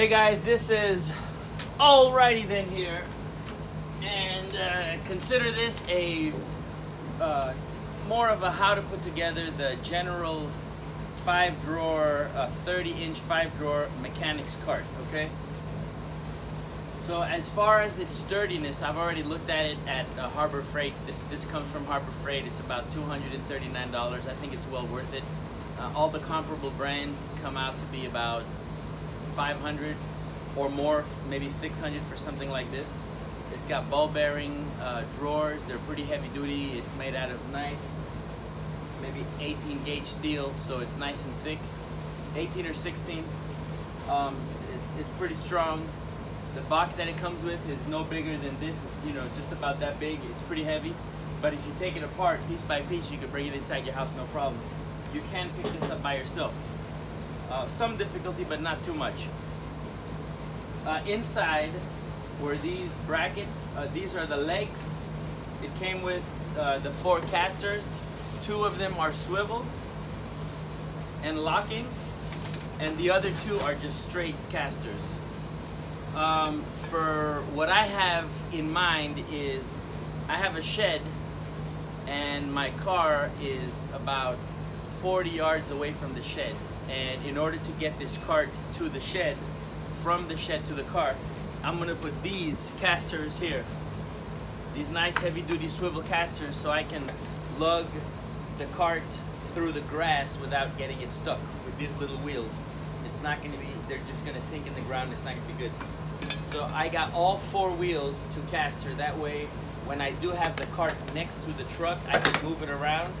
Hey guys, this is Alrighty Then here, and uh, consider this a uh, more of a how to put together the general five drawer, uh, 30 inch five drawer mechanics cart, okay? So as far as its sturdiness, I've already looked at it at uh, Harbor Freight. This this comes from Harbor Freight. It's about $239. I think it's well worth it. Uh, all the comparable brands come out to be about 500 or more, maybe 600 for something like this. It's got ball bearing uh, drawers. They're pretty heavy duty. It's made out of nice, maybe 18 gauge steel, so it's nice and thick. 18 or 16. Um, it, it's pretty strong. The box that it comes with is no bigger than this. It's you know just about that big. It's pretty heavy, but if you take it apart piece by piece, you can bring it inside your house no problem. You can pick this up by yourself. Uh, some difficulty, but not too much. Uh, inside were these brackets. Uh, these are the legs. It came with uh, the four casters. Two of them are swivel and locking, and the other two are just straight casters. Um, for what I have in mind is I have a shed and my car is about 40 yards away from the shed and in order to get this cart to the shed from the shed to the car I'm gonna put these casters here. These nice heavy duty swivel casters so I can lug the cart through the grass without getting it stuck with these little wheels. It's not gonna be they're just gonna sink in the ground it's not gonna be good. So I got all four wheels to caster. That way when I do have the cart next to the truck I can move it around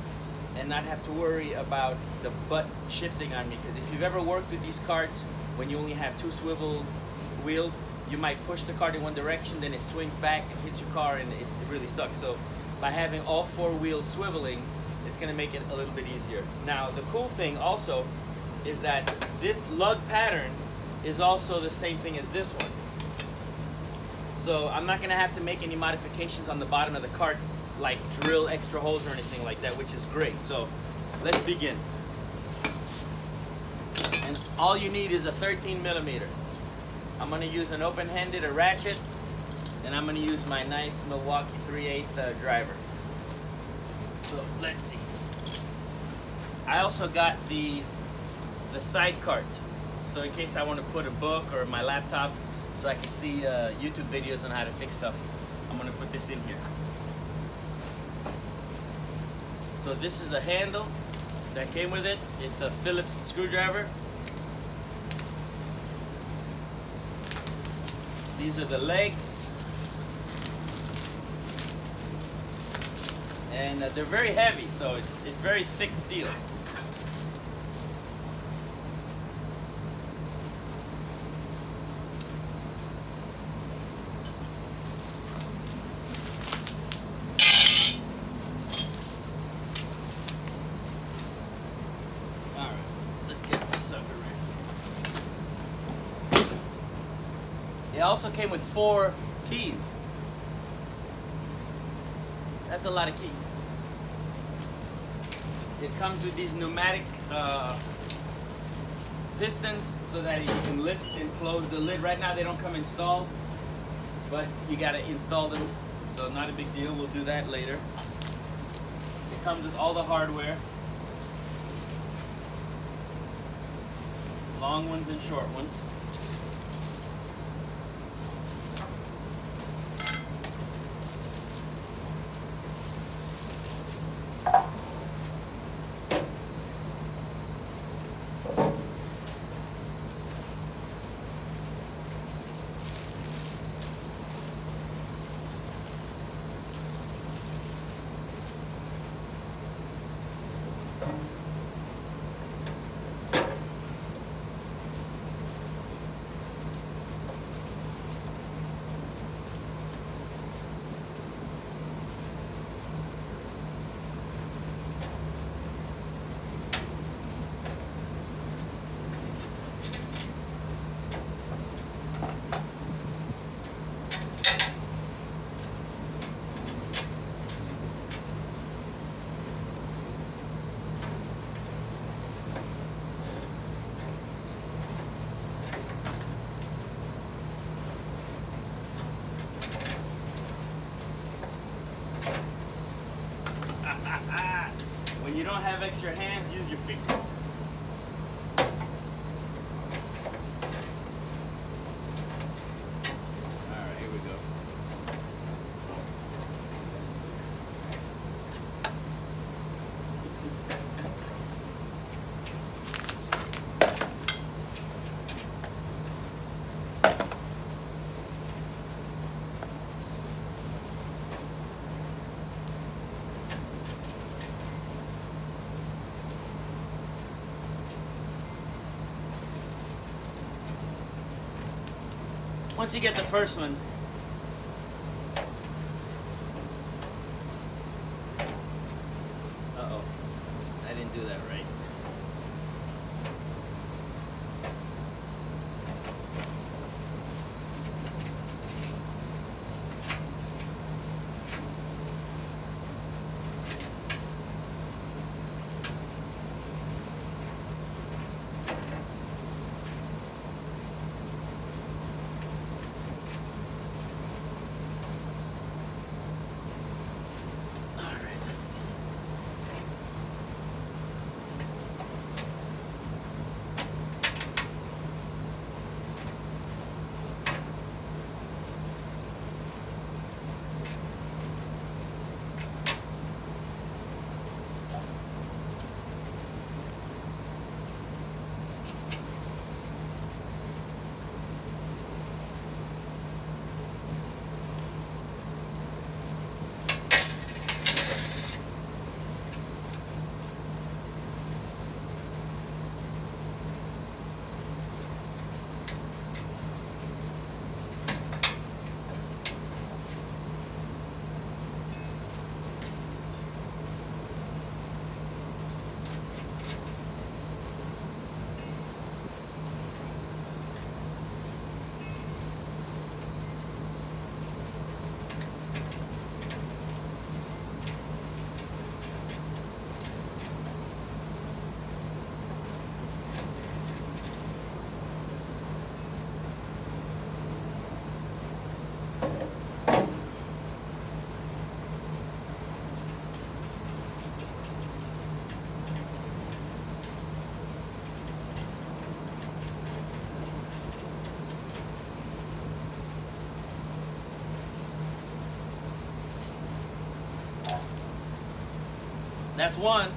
and not have to worry about the butt shifting on me. Because if you've ever worked with these carts, when you only have two swivel wheels, you might push the cart in one direction, then it swings back and hits your car, and it, it really sucks. So by having all four wheels swiveling, it's gonna make it a little bit easier. Now the cool thing also is that this lug pattern is also the same thing as this one. So I'm not gonna have to make any modifications on the bottom of the cart like drill extra holes or anything like that, which is great. So let's begin. And all you need is a 13 millimeter. I'm gonna use an open-handed, a ratchet, and I'm gonna use my nice Milwaukee 3 8 uh, driver. So let's see. I also got the the side cart. So in case I want to put a book or my laptop so I can see uh, YouTube videos on how to fix stuff, I'm gonna put this in here. So this is a handle that came with it. It's a Phillips screwdriver. These are the legs. And uh, they're very heavy, so it's, it's very thick steel. Alright, let's get this sucker ready. It also came with four keys. That's a lot of keys. It comes with these pneumatic uh, pistons so that you can lift and close the lid. Right now they don't come installed, but you gotta install them. So not a big deal, we'll do that later. It comes with all the hardware. long ones and short ones. Once you get the first one, That's one.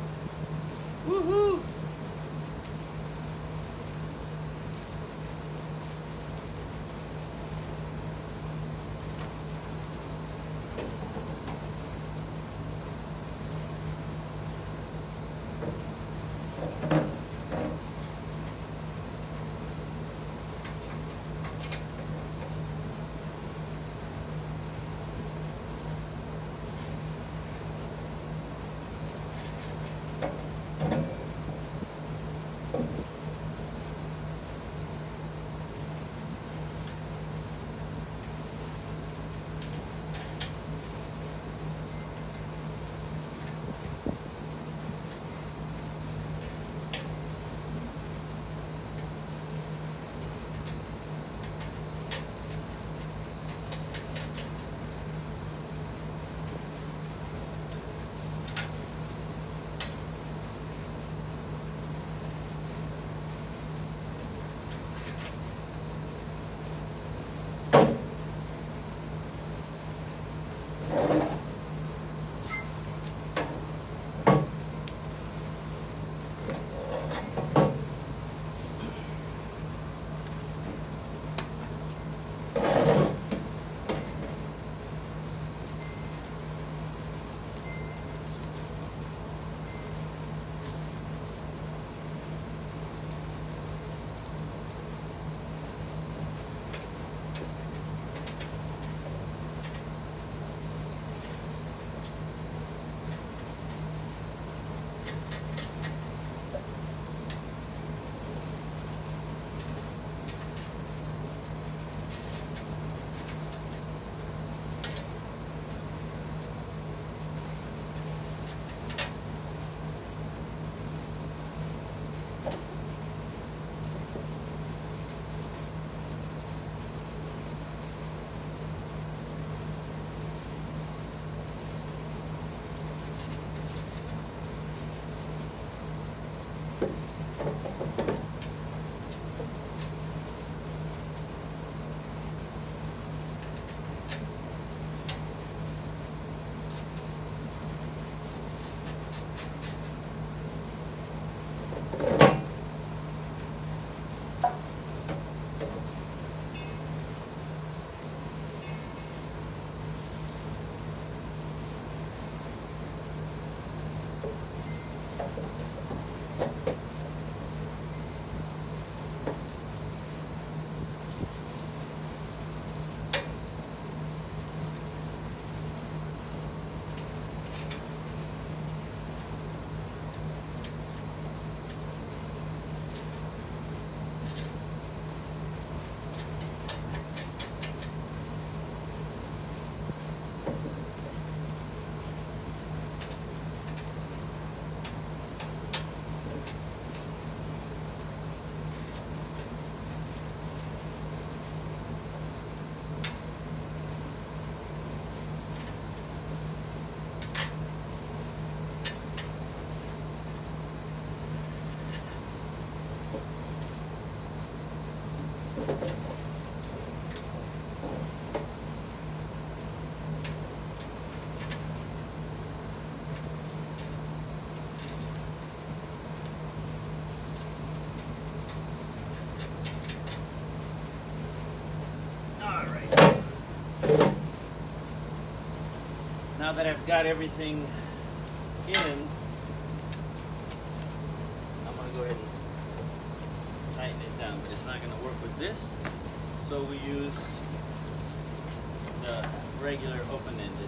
Now that I've got everything in, I'm gonna go ahead and tighten it down, but it's not gonna work with this. So we use the regular open-ended.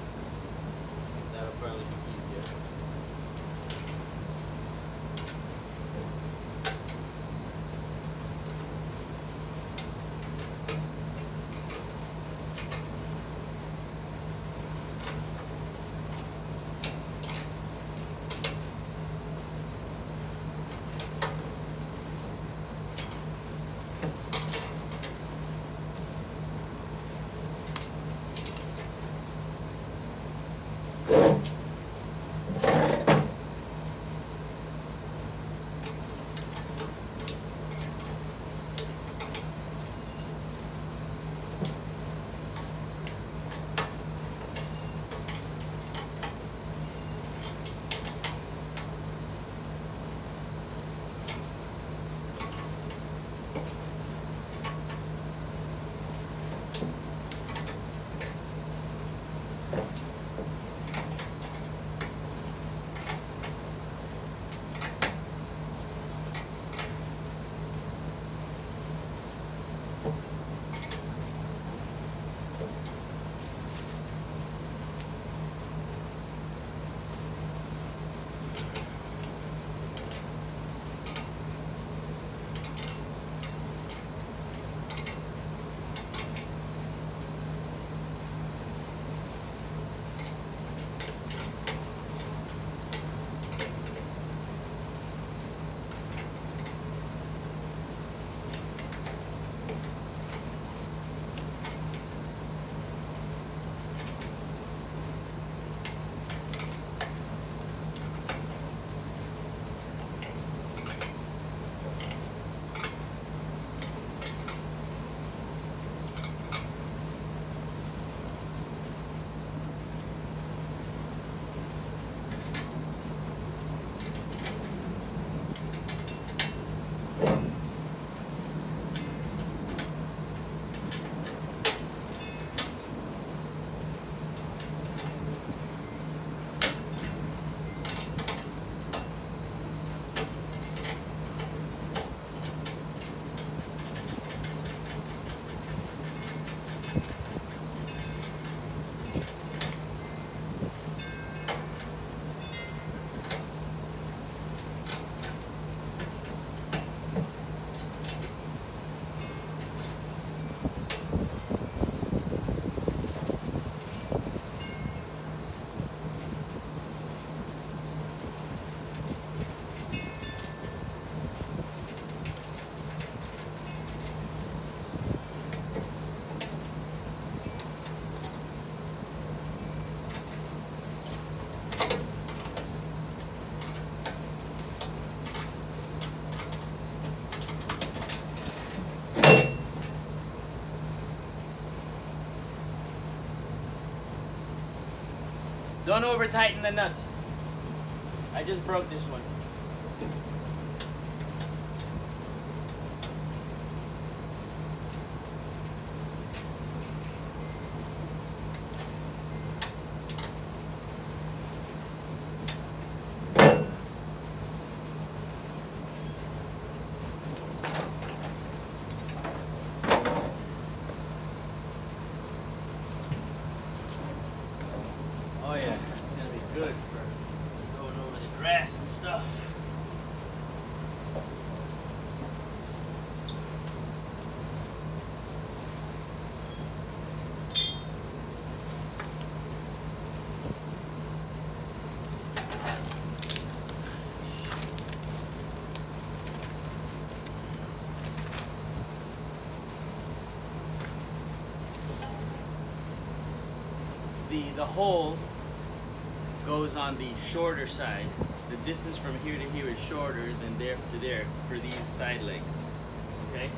Don't over tighten the nuts. I just broke this one. Oh yeah, it's gonna be good for going grass and stuff. The the hole goes on the shorter side. The distance from here to here is shorter than there to there for these side legs. Okay?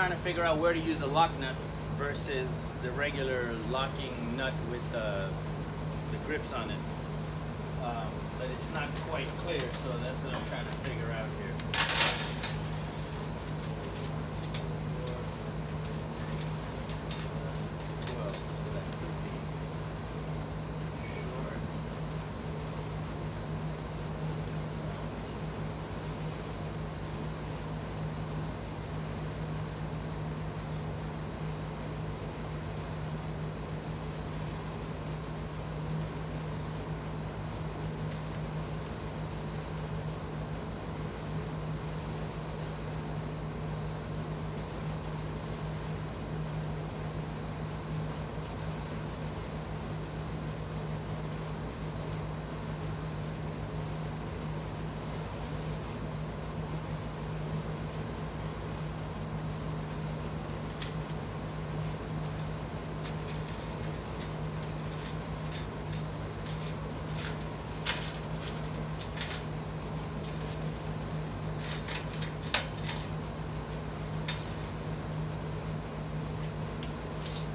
Trying to figure out where to use the lock nuts versus the regular locking nut with the, the grips on it. Um, but it's not quite clear, so that's what I'm trying to figure out here. Who else that could be? Sure.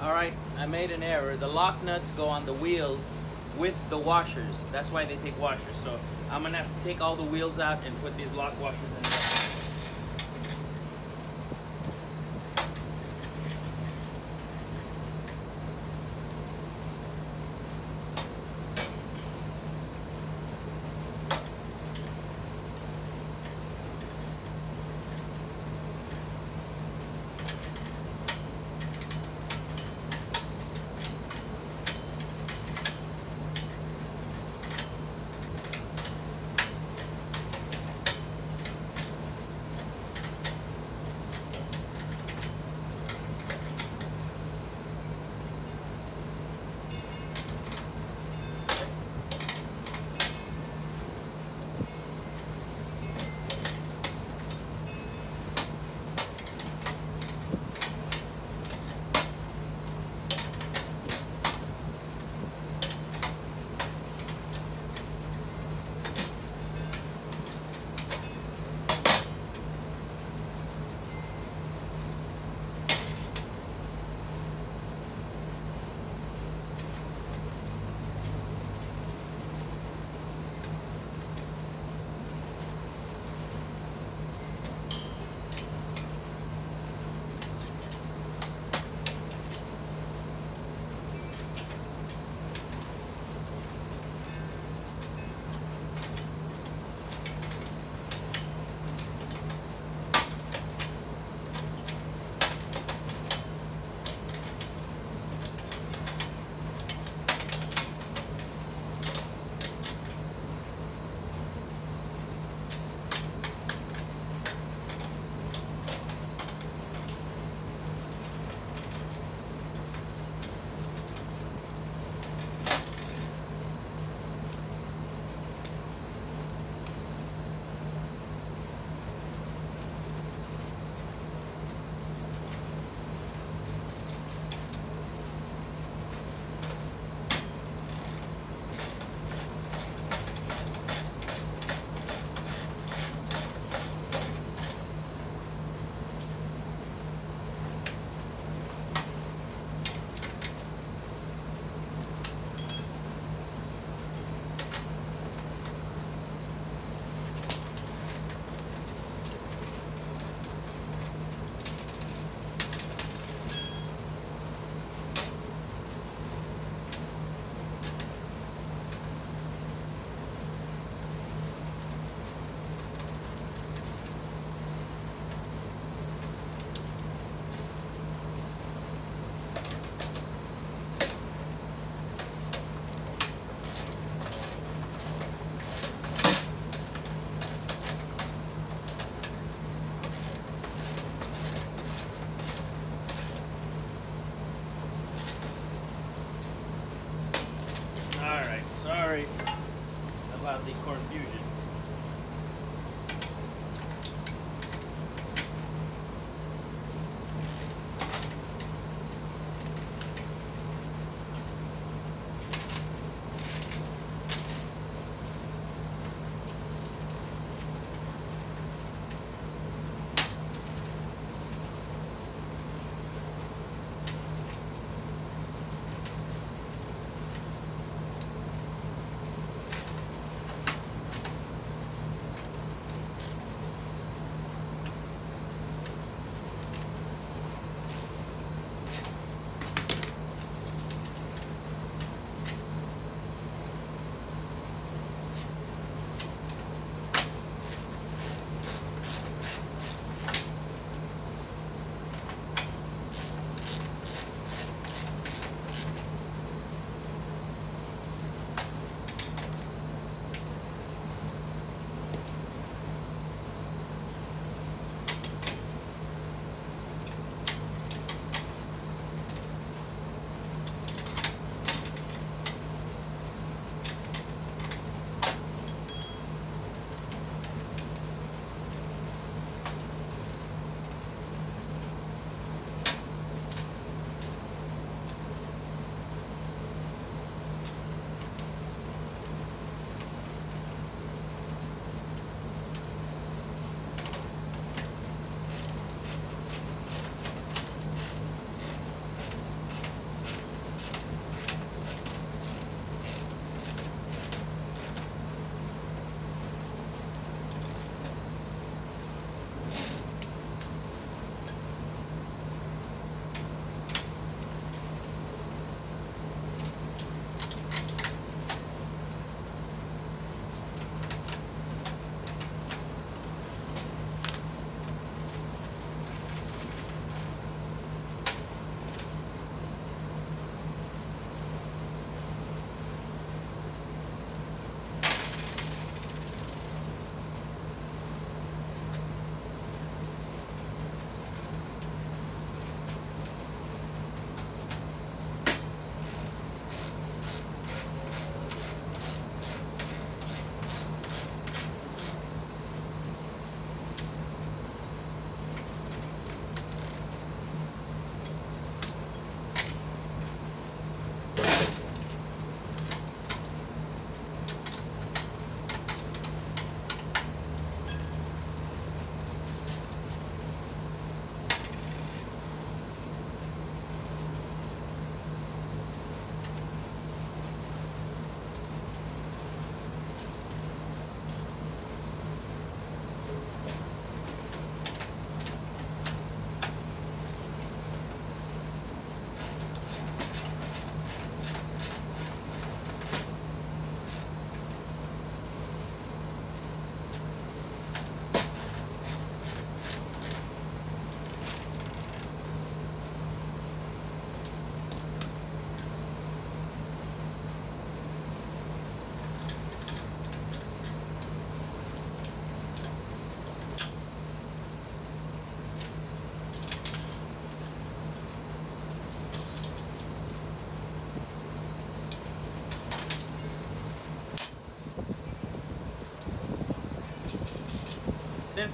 All right, I made an error. The lock nuts go on the wheels with the washers. That's why they take washers. So I'm gonna have to take all the wheels out and put these lock washers in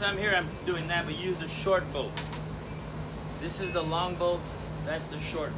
Since I'm here, I'm doing that, but use the short bolt. This is the long bolt, that's the short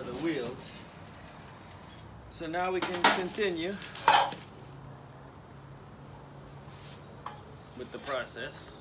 for the wheels. So now we can continue with the process.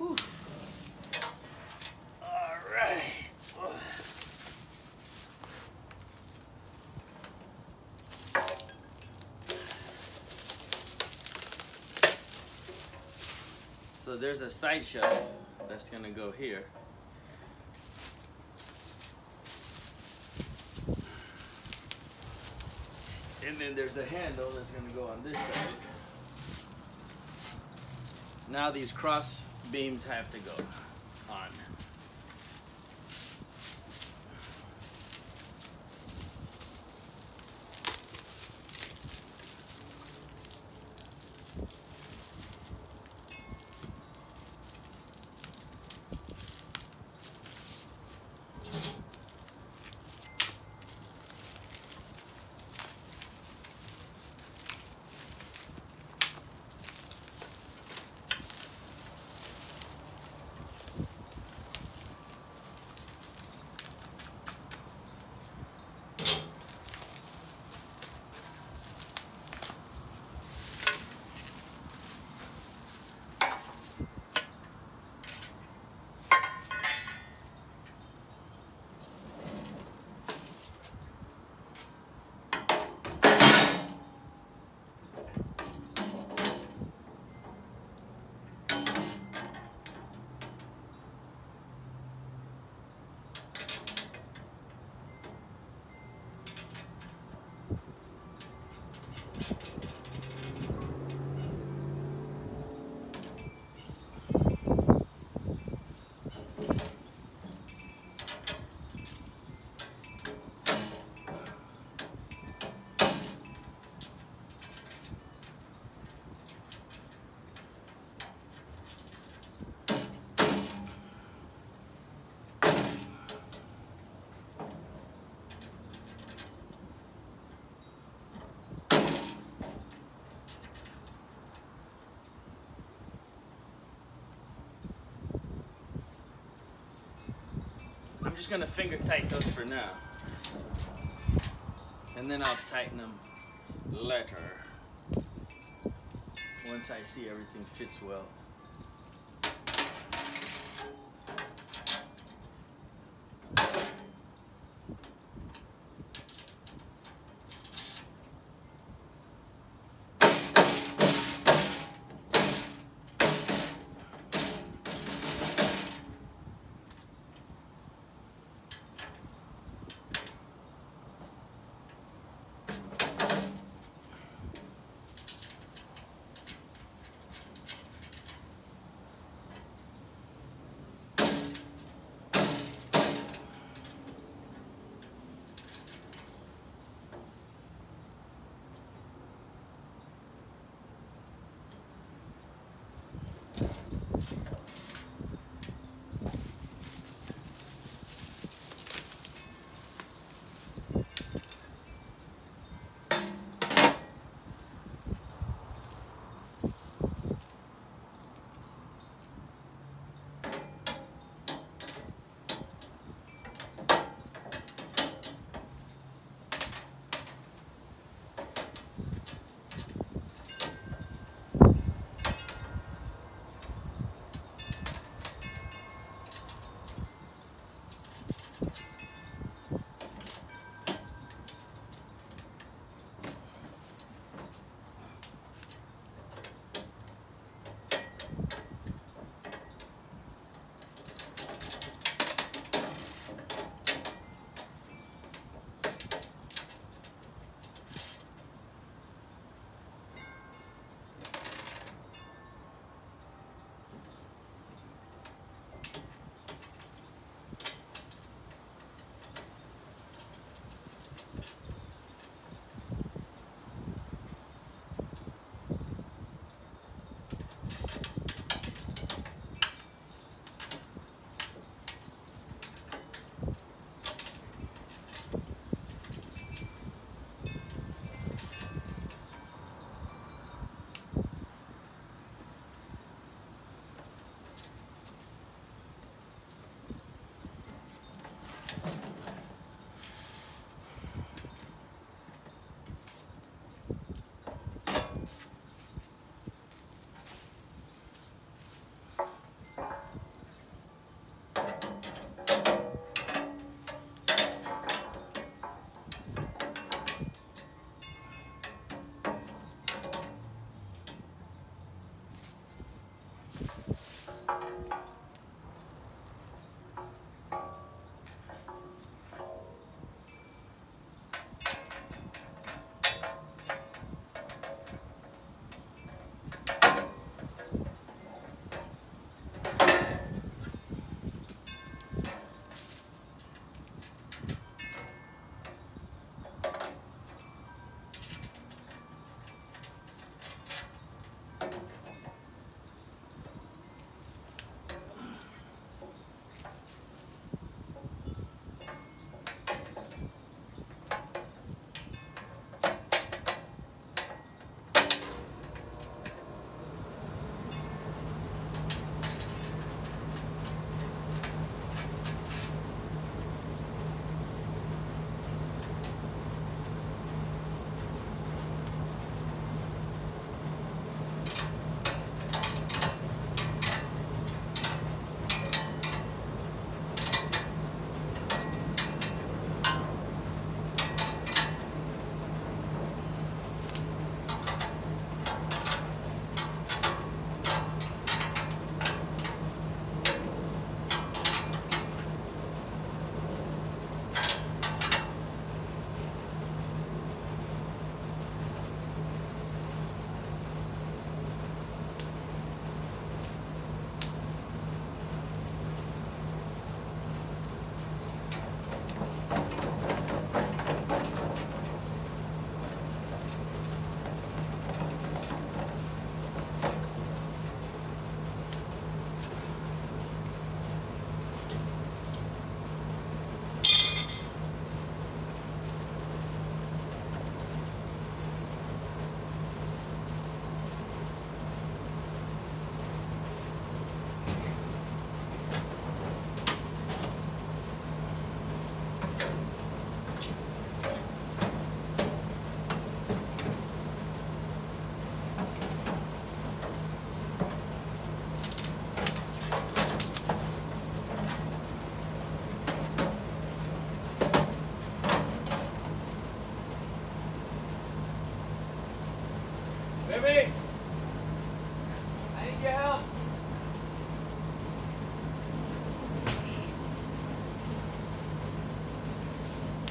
Whew. All right. So there's a side shelf that's gonna go here. And then there's a handle that's gonna go on this side. Now these cross beams have to go just gonna finger tight those for now. And then I'll tighten them later. Once I see everything fits well.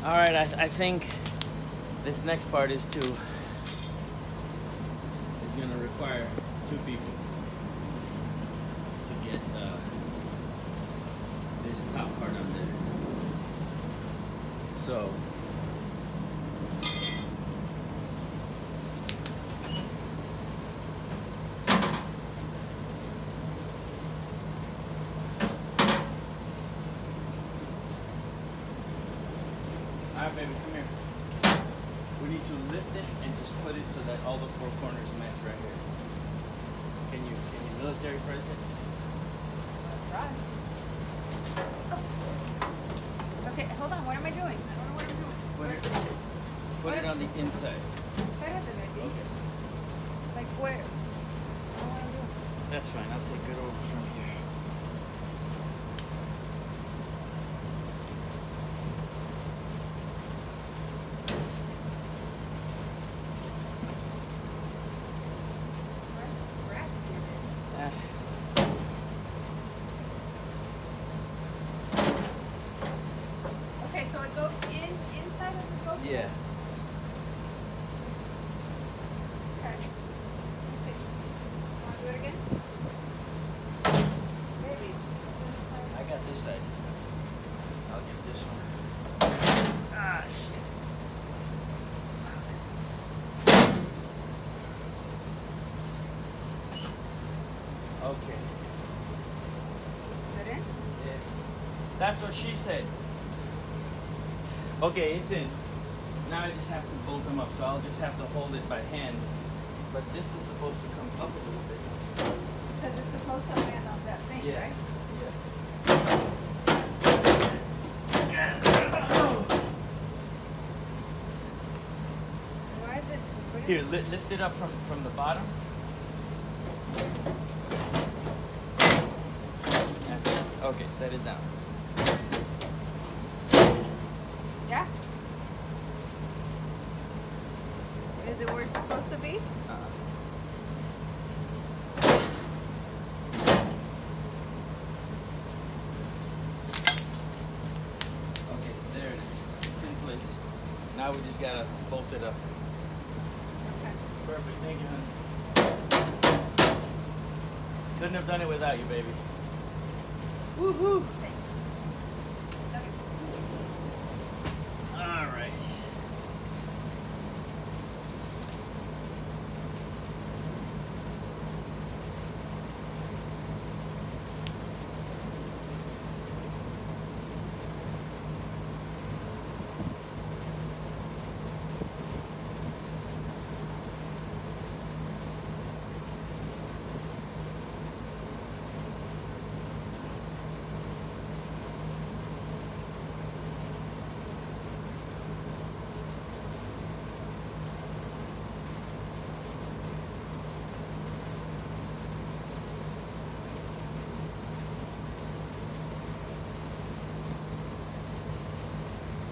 All right, I, I think this next part is to is gonna require two people to get uh, this top part on there. So. All right, baby, come here. We need to lift it and just put it so that all the four corners match right here. Can you, can you military press it? Right. Okay, hold on. What am I doing? I don't know what I'm doing. Put it, put it on the inside. Espérate, baby. Okay. Like where? I don't know what I'm doing. That's fine. I'll take it over from here. Why is it scratched here, baby? Ah, Okay, so it goes in inside of the focus. Yeah. Okay. Let's see. Want to do it again? Baby. I got this side. I'll get this one. Ah, shit. Okay. Is it in? It's, that's what she said. Okay, it's in. Now I just have to bolt them up, so I'll just have to hold it by hand. But this is supposed to come up a little bit. Because it's supposed to land on that thing, Yeah. right? Why is it? what is Here, li- lift it up from, from the bottom. Okay, set it down. Yeah? Is it where it's supposed to be? Uh-uh. Okay, there it is. It's in place. Now we just gotta bolt it up. Okay. Perfect, thank you, honey. Couldn't have done it without you, baby. Woohoo! Thanks. Love you. All right.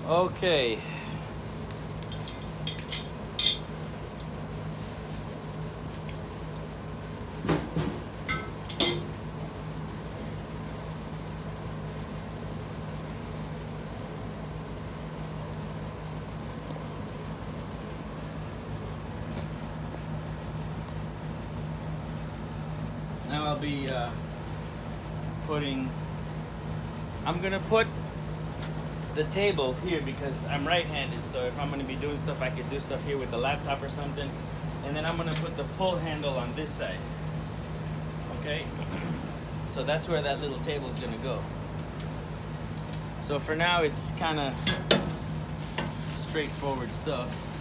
Okay. Now I'll be uh, putting. I'm gonna put the table here because I'm right-handed. So if I'm gonna be doing stuff, I could do stuff here with the laptop or something. And then I'm gonna put the pull handle on this side. Okay. so that's where that little table is gonna go. So for now, it's kind of straightforward stuff.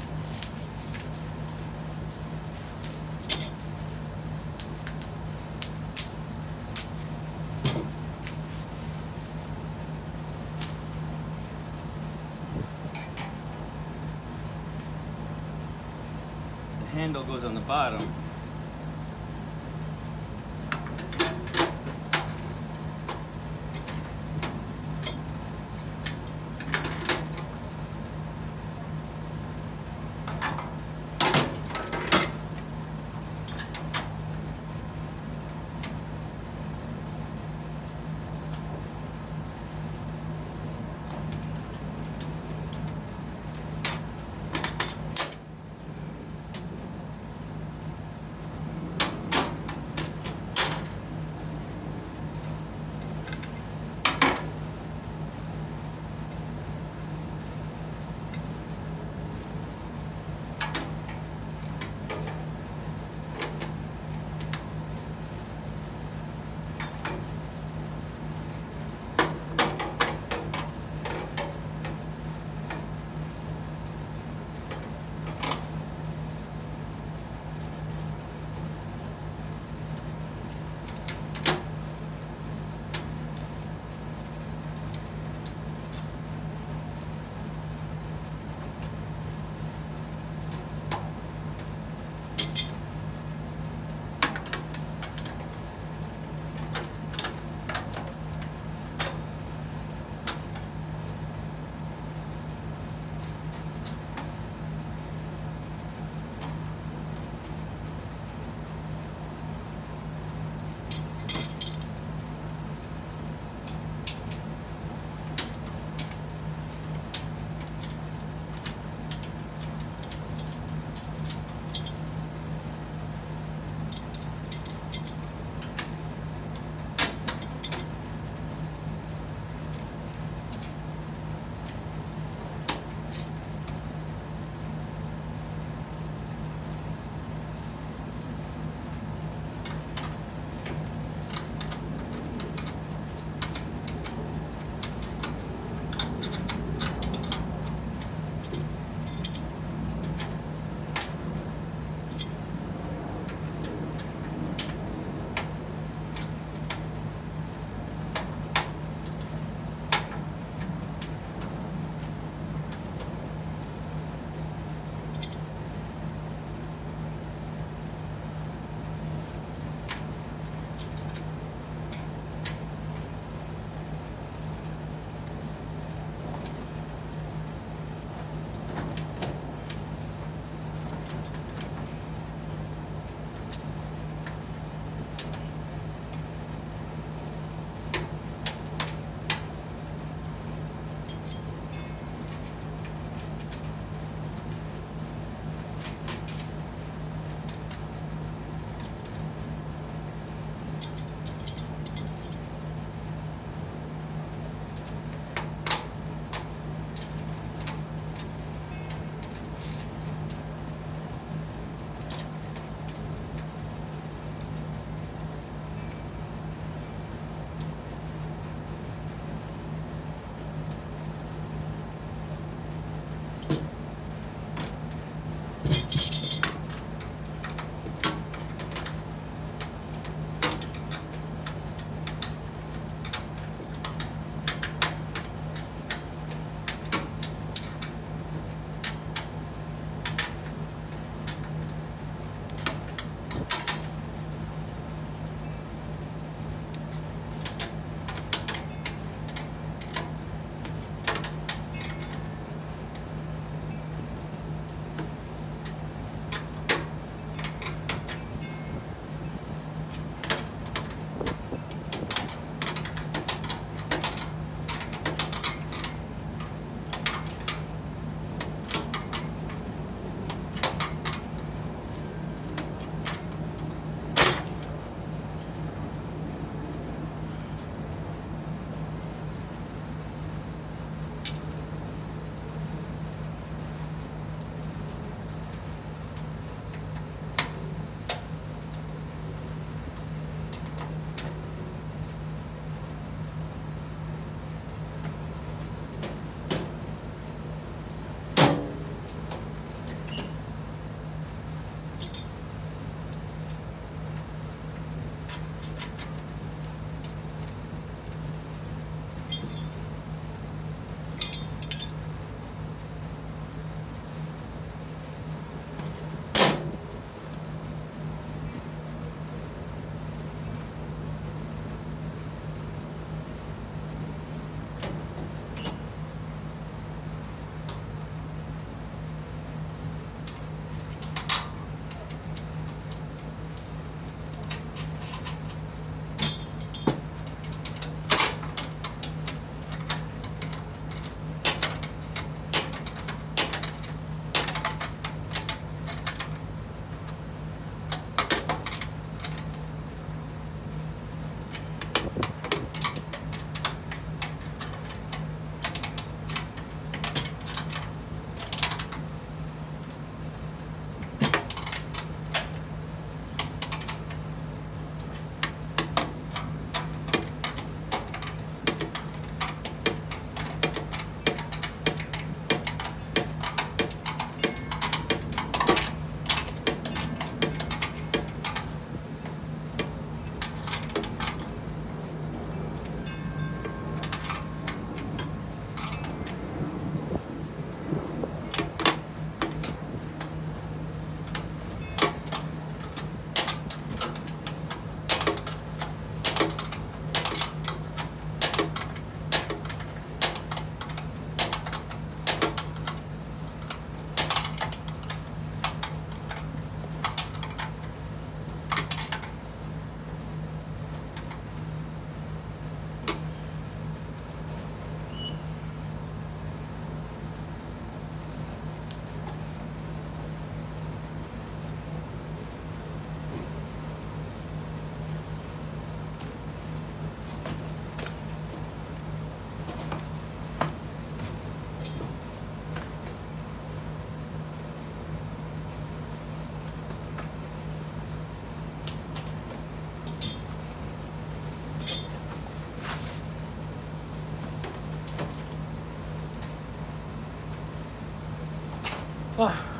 啊。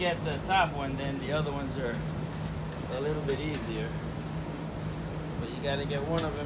Get the top one, then the other ones are a little bit easier. But you got to get one of them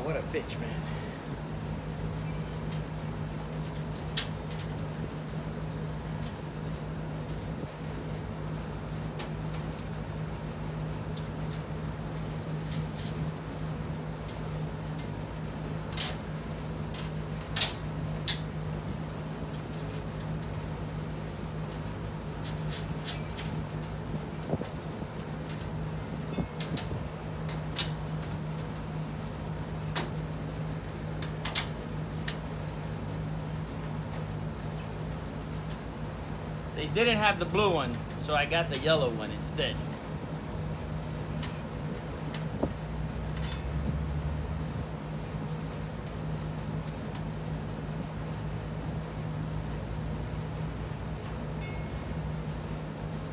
what a bitch, man. They didn't have the blue one, so I got the yellow one instead.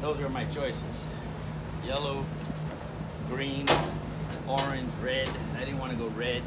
Those are my choices. Yellow, green, orange, red. I didn't want to go red,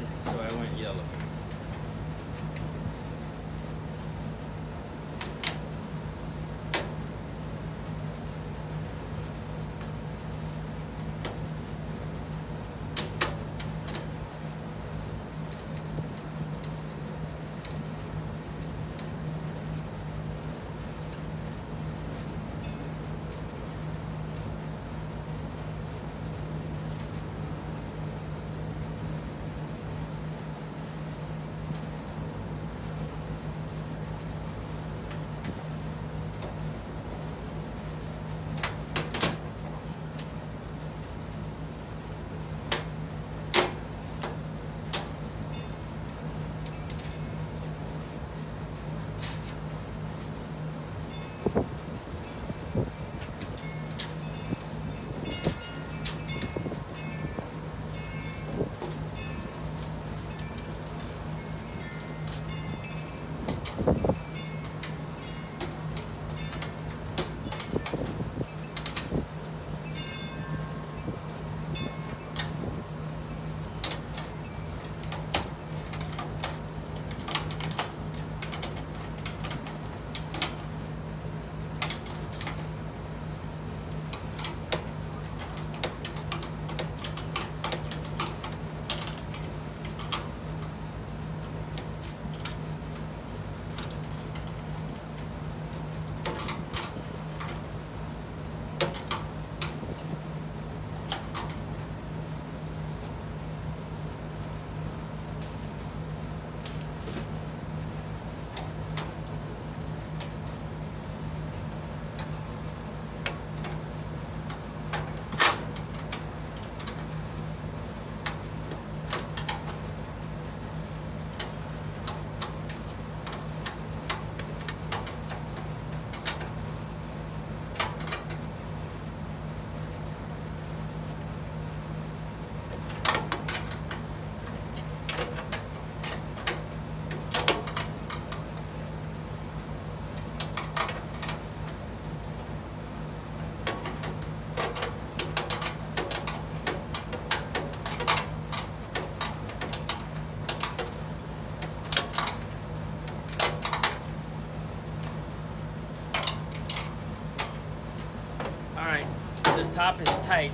top is tight,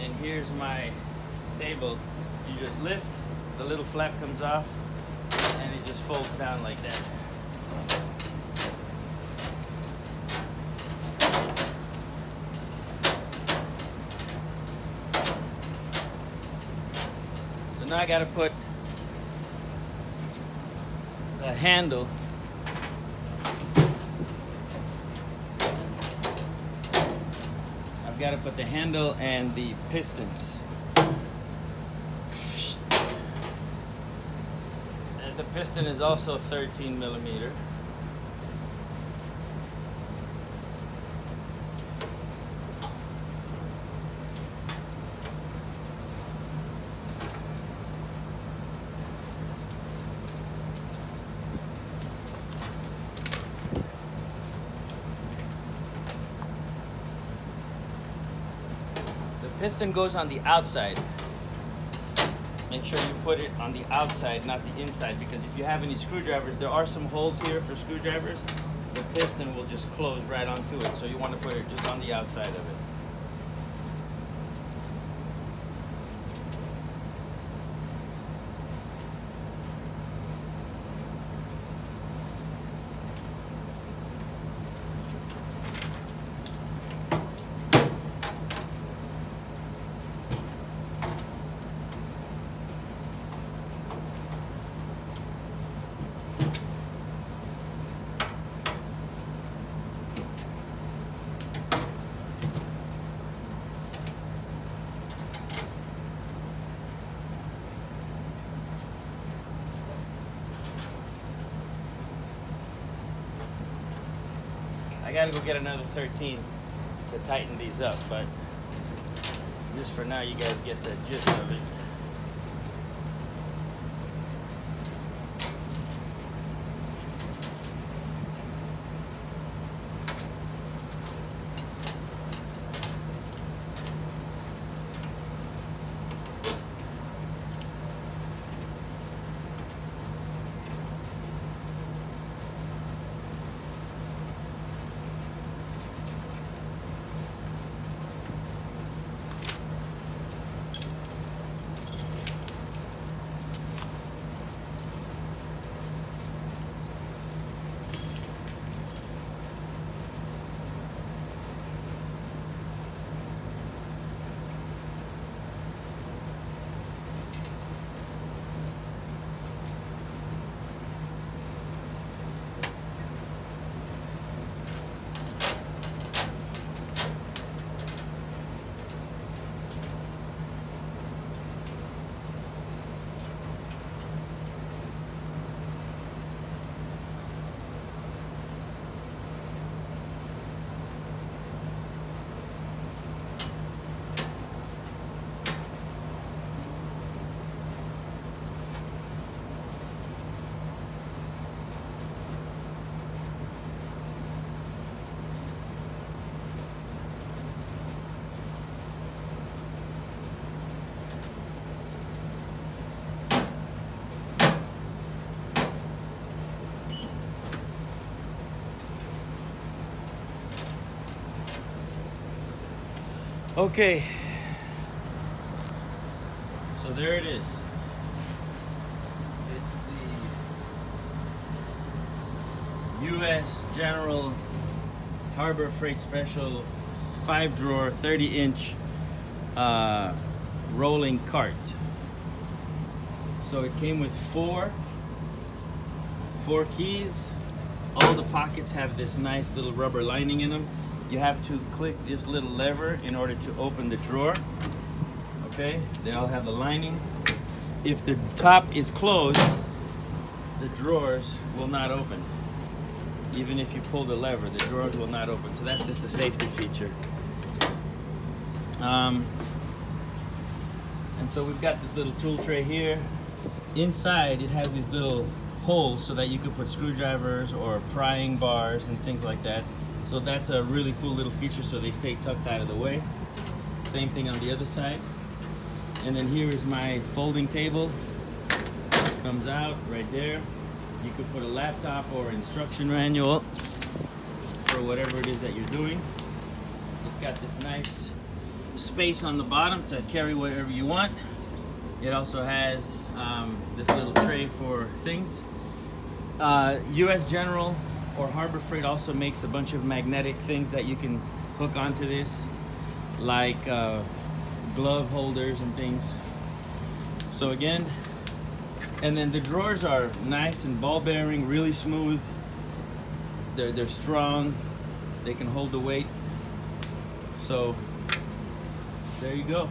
and here's my table, you just lift, the little flap comes off, and it just folds down like that. So now I gotta put the handle I've got to put the handle and the pistons. And the piston is also 13 millimeter. The piston goes on the outside. Make sure you put it on the outside, not the inside, because if you have any screwdrivers, there are some holes here for screwdrivers. The piston will just close right onto it, so you want to put it just on the outside of it. I gotta go get another 13 to tighten these up, but just for now, you guys get the gist of it. Okay. So there it is. It's the U.S. General Harbor Freight Special 5 drawer, 30 inch uh, rolling cart. So it came with four, four keys. All the pockets have this nice little rubber lining in them you have to click this little lever in order to open the drawer. Okay, they all have the lining. If the top is closed, the drawers will not open. Even if you pull the lever, the drawers will not open. So that's just a safety feature. Um, and so we've got this little tool tray here. Inside, it has these little holes so that you could put screwdrivers or prying bars and things like that. So that's a really cool little feature so they stay tucked out of the way. Same thing on the other side. And then here is my folding table. Comes out right there. You could put a laptop or instruction manual for whatever it is that you're doing. It's got this nice space on the bottom to carry whatever you want. It also has um, this little tray for things. Uh, U.S. General or Harbor Freight also makes a bunch of magnetic things that you can hook onto this, like uh, glove holders and things. So again, and then the drawers are nice and ball bearing, really smooth. They're, they're strong. They can hold the weight. So there you go.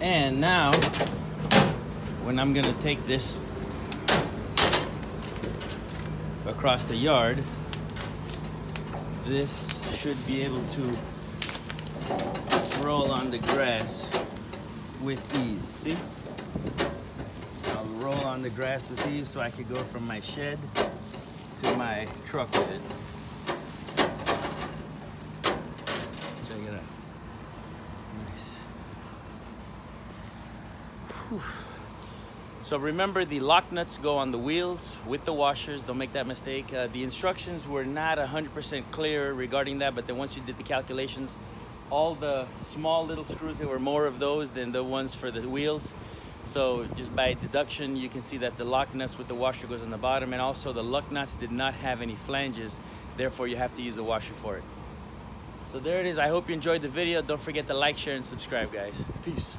And now, when I'm gonna take this across the yard, this should be able to roll on the grass with ease. See? I'll roll on the grass with ease so I could go from my shed to my truck with it. Check it out. Nice. Whew. So remember the lock nuts go on the wheels with the washers. Don't make that mistake. Uh, the instructions were not 100% clear regarding that, but then once you did the calculations, all the small little screws, there were more of those than the ones for the wheels. So just by deduction, you can see that the lock nuts with the washer goes on the bottom and also the lock nuts did not have any flanges. Therefore, you have to use the washer for it. So there it is. I hope you enjoyed the video. Don't forget to like, share, and subscribe, guys. Peace.